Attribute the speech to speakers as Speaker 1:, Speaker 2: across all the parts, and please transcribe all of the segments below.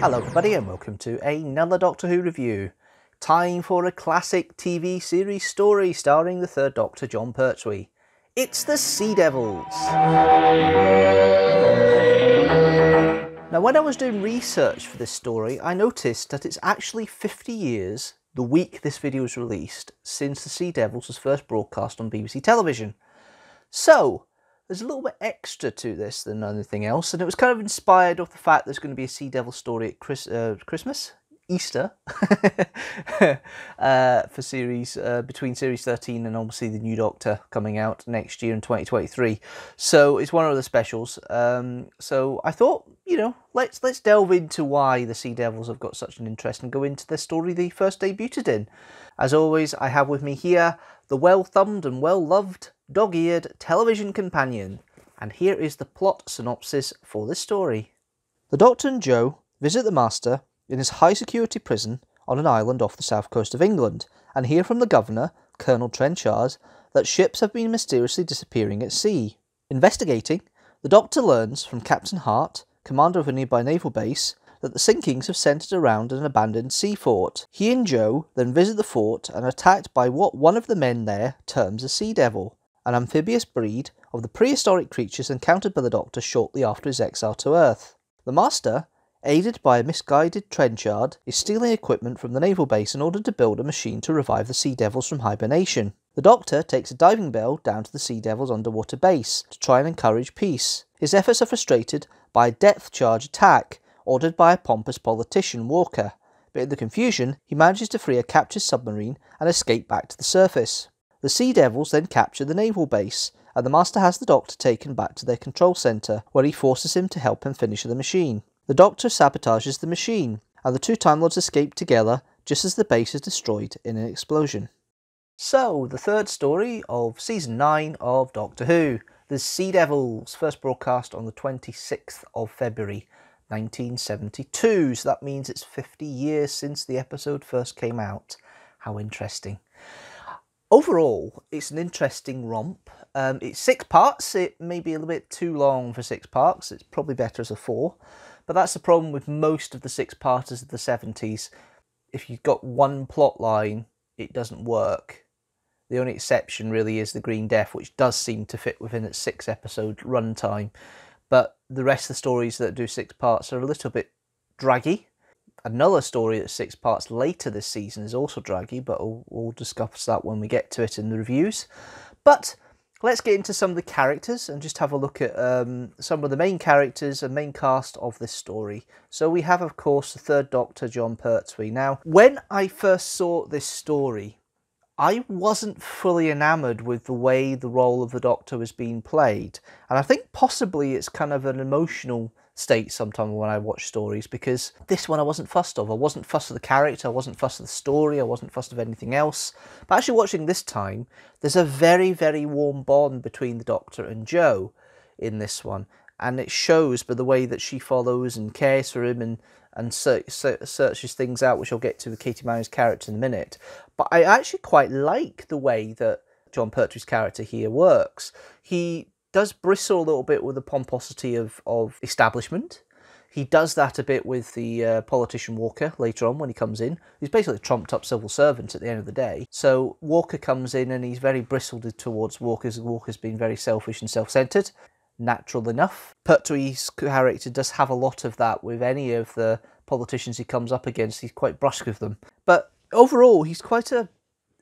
Speaker 1: Hello everybody and welcome to another Doctor Who review. Time for a classic TV series story starring the third Doctor Jon Pertwee. It's the Sea Devils. Now when I was doing research for this story I noticed that it's actually 50 years the week this video was released since the Sea Devils was first broadcast on BBC television. So there's a little bit extra to this than anything else, and it was kind of inspired off the fact there's going to be a Sea Devil story at Chris, uh, Christmas, Easter, uh, for series uh, between series 13 and obviously the new Doctor coming out next year in 2023. So it's one of the specials. Um, so I thought, you know, let's let's delve into why the Sea Devils have got such an interest and go into the story they first debuted in. As always, I have with me here the well-thumbed and well-loved dog-eared television companion, and here is the plot synopsis for this story. The Doctor and Jo visit the Master in his high-security prison on an island off the south coast of England, and hear from the Governor, Colonel Trenchard, that ships have been mysteriously disappearing at sea. Investigating, the Doctor learns from Captain Hart, commander of a nearby naval base, that the sinkings have centred around an abandoned sea fort. He and Jo then visit the fort and are attacked by what one of the men there terms a sea devil an amphibious breed of the prehistoric creatures encountered by the Doctor shortly after his exile to Earth. The Master, aided by a misguided Trenchard, is stealing equipment from the naval base in order to build a machine to revive the Sea Devils from hibernation. The Doctor takes a diving bell down to the Sea Devils underwater base to try and encourage peace. His efforts are frustrated by a depth charge attack ordered by a pompous politician, Walker, but in the confusion, he manages to free a captured submarine and escape back to the surface. The Sea Devils then capture the naval base, and the Master has the Doctor taken back to their control centre, where he forces him to help him finish the machine. The Doctor sabotages the machine, and the two Time Lords escape together just as the base is destroyed in an explosion. So, the third story of Season 9 of Doctor Who, The Sea Devils, first broadcast on the 26th of February 1972. So that means it's 50 years since the episode first came out. How interesting. Overall, it's an interesting romp. Um, it's six parts. It may be a little bit too long for six parts. It's probably better as a four. But that's the problem with most of the six parters of the 70s. If you've got one plot line, it doesn't work. The only exception really is the Green Death, which does seem to fit within its six episode runtime. But the rest of the stories that do six parts are a little bit draggy. Another story that's six parts later this season is also draggy, but we'll, we'll discuss that when we get to it in the reviews. But let's get into some of the characters and just have a look at um, some of the main characters and main cast of this story. So we have, of course, the third Doctor, Jon Pertwee. Now, when I first saw this story, I wasn't fully enamoured with the way the role of the Doctor was being played. And I think possibly it's kind of an emotional state sometimes when I watch stories because this one I wasn't fussed of. I wasn't fussed of the character, I wasn't fussed of the story, I wasn't fussed of anything else. But actually watching this time, there's a very, very warm bond between the Doctor and Jo in this one. And it shows by the way that she follows and cares for him and, and ser ser searches things out, which I'll get to with Katy Manning's character in a minute. But I actually quite like the way that Jon Pertwee's character here works. He does bristle a little bit with the pomposity of, of establishment. He does that a bit with the uh, politician Walker later on when he comes in. He's basically trumped up civil servant at the end of the day. So Walker comes in and he's very bristled towards Walker's. Walker's been very selfish and self centered. Natural enough. Pertwee's character does have a lot of that with any of the politicians he comes up against. He's quite brusque with them. But overall, he's quite a,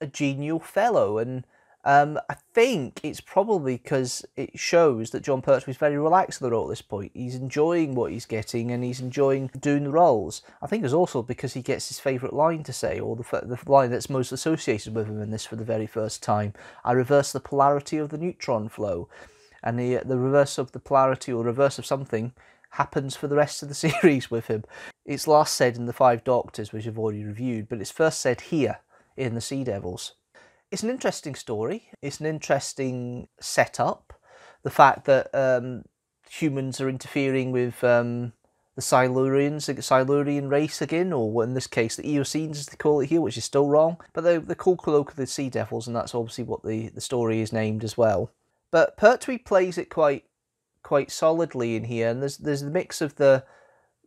Speaker 1: a genial fellow and um, I think it's probably because it shows that Jon Pertwee is very relaxed in the role at this point. He's enjoying what he's getting and he's enjoying doing the roles. I think it's also because he gets his favourite line to say, or the, the line that's most associated with him in this for the very first time. I reverse the polarity of the neutron flow. And the, the reverse of the polarity or reverse of something happens for the rest of the series with him. It's last said in The Five Doctors, which I've already reviewed, but it's first said here in The Sea Devils. It's an interesting story. It's an interesting setup. The fact that um, humans are interfering with um, the Silurians, the Silurian race again, or in this case, the Eocenes, as they call it here, which is still wrong. But they're, they're called colloquially the Sea Devils, and that's obviously what the, the story is named as well. But Pertwee plays it quite quite solidly in here, and there's there's the mix of the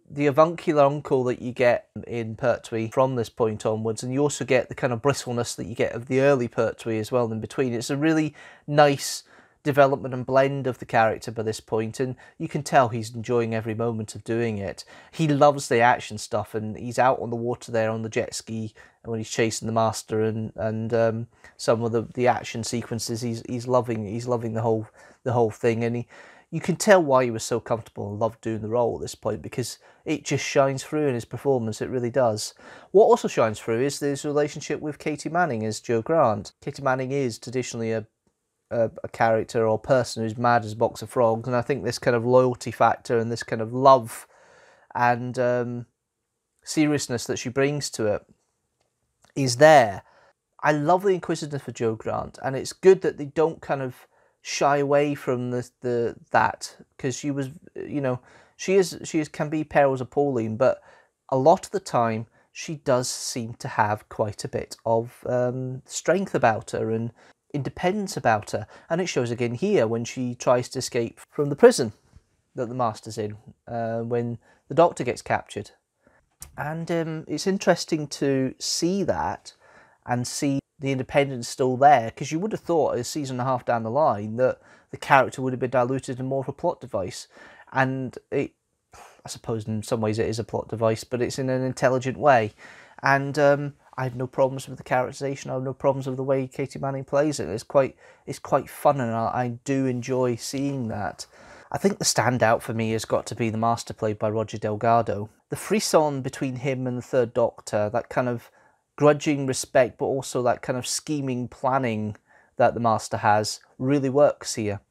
Speaker 1: the avuncular uncle that you get in Pertwee from this point onwards, and you also get the kind of bristleness that you get of the early Pertwee as well in between. It's a really nice development and blend of the character by this point, and you can tell he's enjoying every moment of doing it. He loves the action stuff, and he's out on the water there on the jet ski when he's chasing the master, and and um, some of the, the action sequences. He's he's loving he's loving the whole the whole thing, and he you can tell why he was so comfortable and loved doing the role at this point because it just shines through in his performance. It really does. What also shines through is his relationship with Katy Manning as Jo Grant. Katy Manning is traditionally a a, a, character or person who's mad as a box of frogs, and I think this kind of loyalty factor and this kind of love and um, seriousness that she brings to it is there. I love the inquisitiveness for Jo Grant, and it's good that they don't kind of shy away from the the that because she was, you know, she is she is can be perils of Pauline, but a lot of the time she does seem to have quite a bit of um, strength about her and independence about her. And it shows again here when she tries to escape from the prison that the Master's in, uh, when the Doctor gets captured. And um, it's interesting to see that and see the independence still there, because you would have thought a season and a half down the line that the character would have been diluted and more of a plot device. And it, I suppose in some ways it is a plot device, but it's in an intelligent way. And um, I have no problems with the characterization. I have no problems with the way Katy Manning plays it. It's quite it's quite fun, and I, I do enjoy seeing that. I think the standout for me has got to be the master played by Roger Delgado. The frisson between him and the Third Doctor, that kind of grudging respect, but also that kind of scheming planning that the master has, really works here.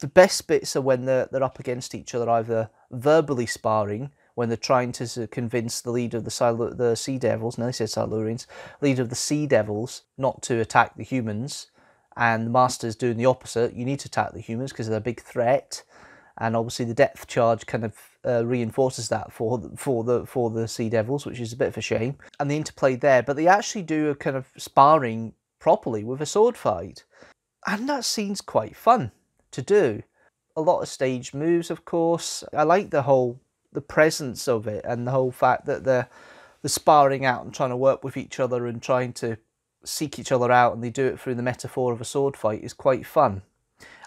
Speaker 1: The best bits are when they're, they're up against each other, either verbally sparring, when they're trying to convince the leader of the, the Sea Devils, no, they said Silurians, leader of the Sea Devils not to attack the humans, and the Master's doing the opposite. You need to attack the humans because they're a big threat, and obviously the depth charge kind of uh, reinforces that for the, for the for the Sea Devils, which is a bit of a shame. And the interplay there, but they actually do a kind of sparring properly with a sword fight, and that scene's quite fun to do. A lot of stage moves, of course. I like the whole the presence of it and the whole fact that they're the sparring out and trying to work with each other and trying to seek each other out and they do it through the metaphor of a sword fight is quite fun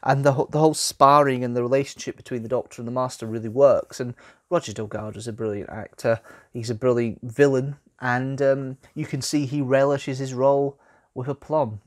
Speaker 1: and the, the whole sparring and the relationship between the doctor and the master really works. And roger delgado is a brilliant actor. He's a brilliant villain. And um, you can see he relishes his role with aplomb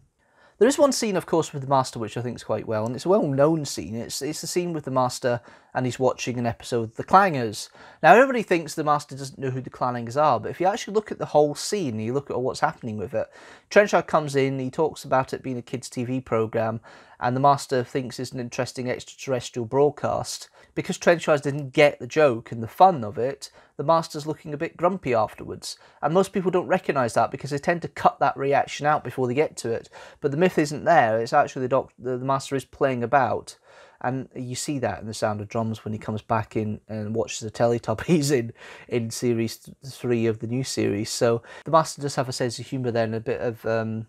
Speaker 1: there is one scene, of course, with the Master which I think is quite well, and it's a well-known scene. It's it's the scene with the Master and he's watching an episode of The Clangers. Now, everybody thinks the Master doesn't know who the Clangers are, but if you actually look at the whole scene, and you look at what's happening with it, Trenchard comes in, he talks about it being a kids' TV program, and the Master thinks it's an interesting extraterrestrial broadcast. Because Trenchard didn't get the joke and the fun of it, the Master's looking a bit grumpy afterwards. And most people don't recognise that because they tend to cut that reaction out before they get to it. But the myth isn't there, it's actually the, doc- the Master is playing about. And you see that in the sound of drums when he comes back in and watches the Teletubbies in, in series three of the new series. So the Master does have a sense of humour there and a bit of um,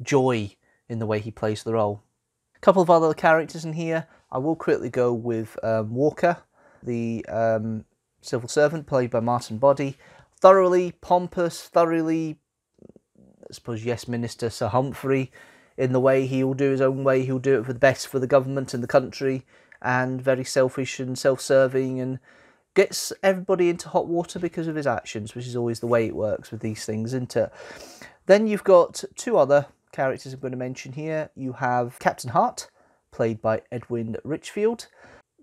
Speaker 1: joy in the way he plays the role. A couple of other characters in here. I will quickly go with um, Walker, the um, civil servant played by Martin Boddey. Thoroughly pompous, thoroughly, I suppose, yes, Minister Sir Humphrey, in the way he'll do his own way, he'll do it for the best for the government and the country, and very selfish and self serving, and gets everybody into hot water because of his actions, which is always the way it works with these things, isn't it? Then you've got two other characters I'm going to mention here. You have Captain Hart, played by Edwin Richfield.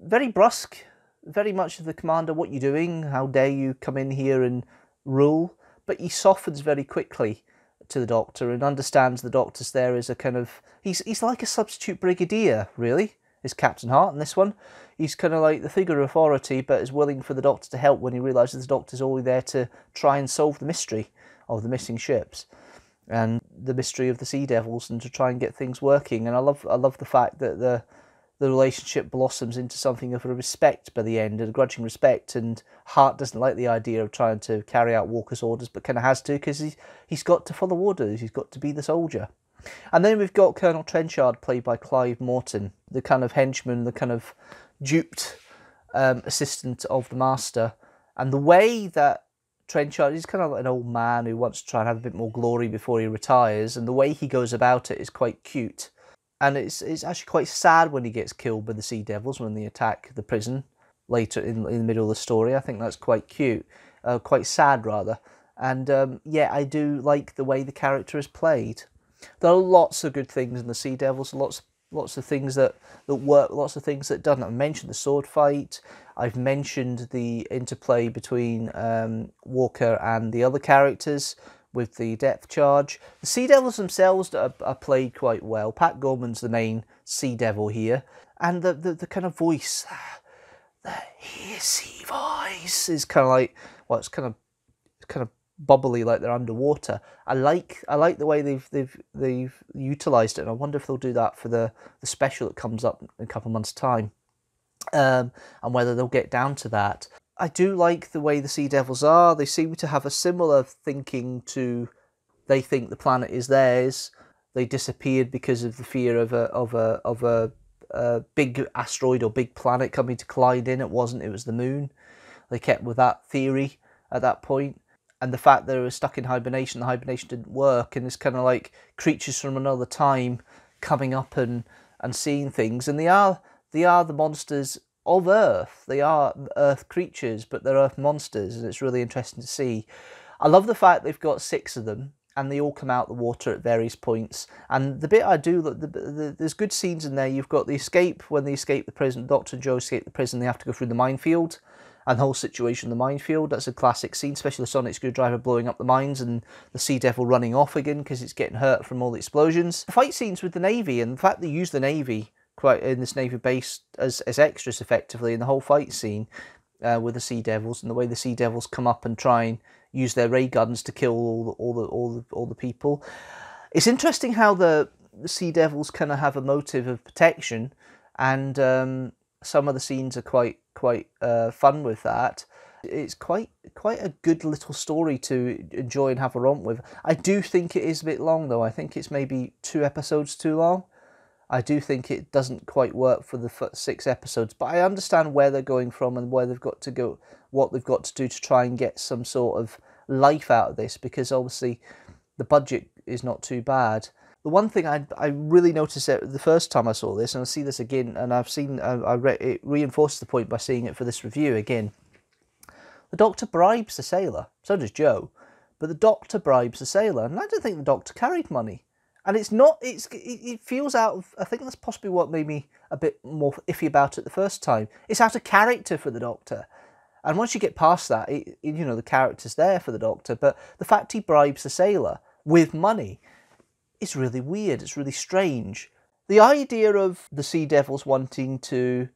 Speaker 1: Very brusque, very much of the commander, what you doing? How dare you come in here and rule? But he softens very quickly to the doctor and understands the doctor's there as a kind of he's he's like a substitute brigadier, really, is Captain Hart in this one. He's kind of like the figure of authority, but is willing for the doctor to help when he realizes the doctor's only there to try and solve the mystery of the missing ships and the mystery of the sea devils and to try and get things working. And I love I love the fact that the the relationship blossoms into something of a respect by the end, a grudging respect. And Hart doesn't like the idea of trying to carry out Walker's orders, but kind of has to because he's, he's got to follow orders, he's got to be the soldier. And then we've got Colonel Trenchard, played by Clive Morton, the kind of henchman, the kind of duped um, assistant of the master. And the way that Trenchard is kind of like an old man who wants to try and have a bit more glory before he retires, and the way he goes about it is quite cute. And it's it's actually quite sad when he gets killed by the Sea Devils when they attack the prison later in, in the middle of the story. I think that's quite cute, uh, quite sad rather. And um, yeah, I do like the way the character is played. There are lots of good things in the Sea Devils, lots lots of things that, that work, lots of things that done. I mentioned the sword fight. I've mentioned the interplay between um, Walker and the other characters with the depth charge. The Sea Devils themselves are, are played quite well. Pat Gorman's the main Sea Devil here, and the the, the kind of voice, the hissy voice, is kind of like well, it's kind of kind of bubbly like they're underwater. I like I like the way they've they've they've utilized it. And I wonder if they'll do that for the the special that comes up in a couple of months' time, um, and whether they'll get down to that. I do like the way the Sea Devils are. They seem to have a similar thinking to. They think the planet is theirs. They disappeared because of the fear of a of a of a, a big asteroid or big planet coming to collide in. It wasn't. It was the moon. They kept with that theory at that point and the fact that they were stuck in hibernation, the hibernation didn't work, and it's kind of like creatures from another time coming up and, and seeing things, and they are they are the monsters of Earth. They are Earth creatures, but they're Earth monsters, and it's really interesting to see. I love the fact they've got six of them, and they all come out the water at various points. And the bit I do, the, the, the, there's good scenes in there. You've got the escape when they escape the prison. Doctor and Jo escape the prison. They have to go through the minefield and the whole situation in the minefield. That's a classic scene, especially the sonic screwdriver blowing up the mines and the Sea Devil running off again because it's getting hurt from all the explosions. The fight scenes with the Navy and the fact they use the Navy quite in this Navy base as, as extras effectively in the whole fight scene uh, with the Sea Devils and the way the Sea Devils come up and try and use their ray guns to kill all the, all the, all the, all the people. It's interesting how the, the Sea Devils kind of have a motive of protection and um, some of the scenes are quite quite uh, fun with that. It's quite quite a good little story to enjoy and have a romp with. I do think it is a bit long though. I think it's maybe two episodes too long. I do think it doesn't quite work for the six episodes, but I understand where they're going from and where they've got to go, what they've got to do to try and get some sort of life out of this because obviously the budget is not too bad. The one thing I, I really noticed it the first time I saw this, and I see this again, and I've seen I, I re, it reinforces the point by seeing it for this review again. The Doctor bribes the sailor, so does Jo, but the Doctor bribes the sailor, and I don't think the Doctor carried money. And it's not. It's it, feels out of. I think that's possibly what made me a bit more iffy about it the first time. It's out of character for the Doctor. And once you get past that, it, you know, the character's there for the Doctor. But the fact he bribes the sailor with money is really weird, it's really strange. The idea of the Sea Devils wanting to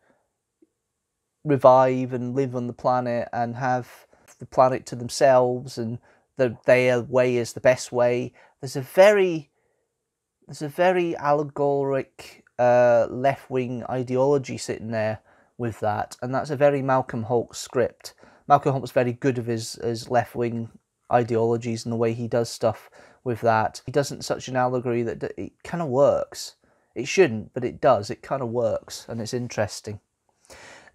Speaker 1: revive and live on the planet and have the planet to themselves and that their way is the best way. There's a very there's a very allegoric uh, left wing ideology sitting there with that, and that's a very Malcolm Hulke script. Malcolm Hulke's very good of his, his left wing ideologies and the way he does stuff with that. He doesn't such an allegory that it kind of works. It shouldn't, but it does. It kind of works, and it's interesting.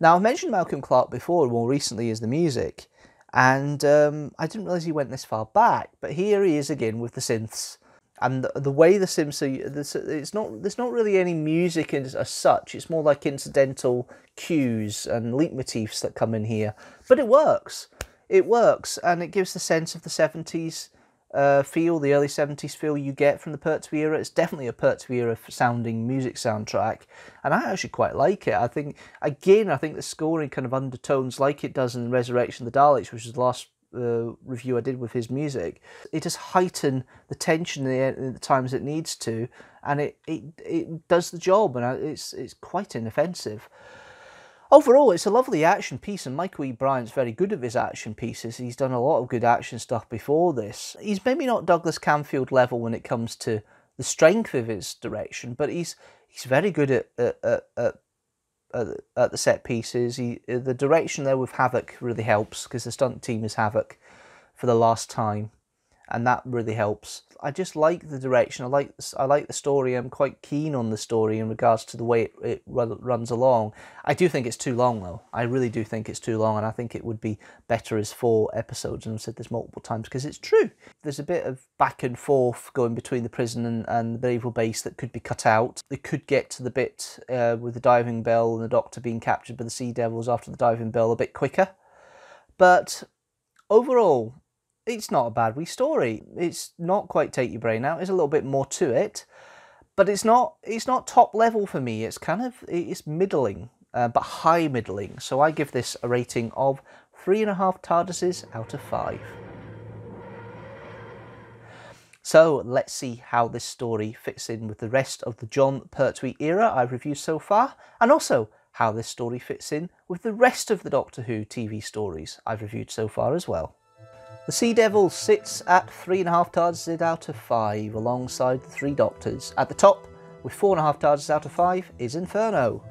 Speaker 1: Now, I've mentioned Malcolm Clarke before, more recently, is the music, and um, I didn't realise he went this far back, but here he is again with the synths. And the, the way the synths are, it's not, there's not really any music as, as such, it's more like incidental cues and leitmotifs that come in here. But it works. It works, and it gives the sense of the 70s uh, feel, the early 70s feel you get from the Pertwee era. It's definitely a Pertwee era sounding music soundtrack, and I actually quite like it. I think, again, I think the scoring kind of undertones like it does in Resurrection of the Daleks, which is the last uh, review I did with his music. It does heighten the tension in the, the times it needs to, and it, it, it does the job, and it's, it's quite inoffensive. Overall, it's a lovely action piece, and Michael E. Briant's very good at his action pieces. He's done a lot of good action stuff before this. He's maybe not Douglas Camfield level when it comes to the strength of his direction, but he's he's very good at at, at, at, at the set pieces. He the direction there with Havoc really helps because the stunt team is Havoc for the last time, and that really helps. I just like the direction. I like I like the story. I'm quite keen on the story in regards to the way it, it runs along. I do think it's too long though. I really do think it's too long, and I think it would be better as four episodes. And I've said this multiple times because it's true. There's a bit of back and forth going between the prison and, and the naval base that could be cut out. They could get to the bit uh, with the diving bell and the doctor being captured by the Sea Devils after the diving bell a bit quicker. But overall, it's not a bad wee story. It's not quite take your brain out. There's a little bit more to it, but it's not it's not top level for me. It's kind of it's middling, uh, but high middling. So I give this a rating of three and a half TARDISes out of five. So let's see how this story fits in with the rest of the Jon Pertwee era I've reviewed so far, and also how this story fits in with the rest of the Doctor Who TV stories I've reviewed so far as well. The Sea Devil sits at 3.5 TARDISes out of 5 alongside the three Doctors. At the top, with 4.5 TARDISes out of 5, is Inferno.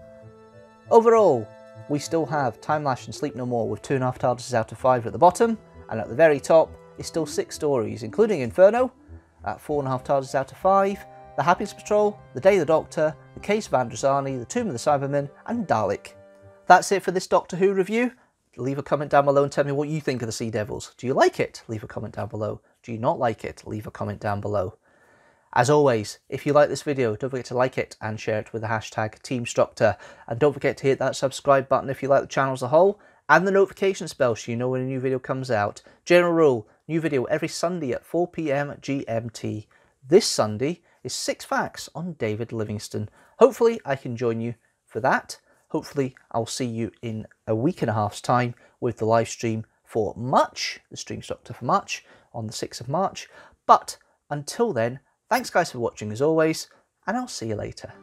Speaker 1: Overall, we still have Timelash and Sleep No More with 2.5 TARDISes out of 5 at the bottom, and at the very top is still 6 stories, including Inferno, at 4.5 TARDISes out of 5, The Happiness Patrol, The Day of the Doctor, The Caves of Androzani, The Tomb of the Cybermen, and Dalek. That's it for this Doctor Who review. Leave a comment down below and tell me what you think of the Sea Devils. Do you like it? Leave a comment down below. Do you not like it? Leave a comment down below. As always, if you like this video, don't forget to like it and share it with the hashtag TeamStructor. And don't forget to hit that subscribe button if you like the channel as a whole, and the notification bell so you know when a new video comes out. General rule, new video every Sunday at 4pm GMT. This Sunday is 6 facts on David Livingstone. Hopefully I can join you for that. Hopefully I'll see you in a week and a half's time with the live stream for March, the Streams Doctor for March on the 6th of March. But until then, thanks guys for watching as always, and I'll see you later.